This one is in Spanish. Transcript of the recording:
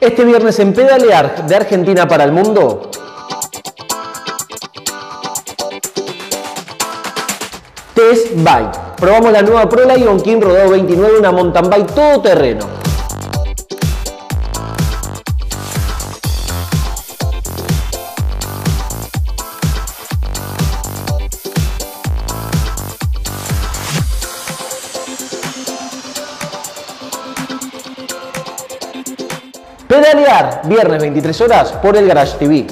Este viernes en Pedalear de Argentina para el Mundo. Test Bike. Probamos la nueva Pro Lion King Rodeo 29, una mountain bike todoterreno. Pedalear, viernes 23 horas por el Garage TV.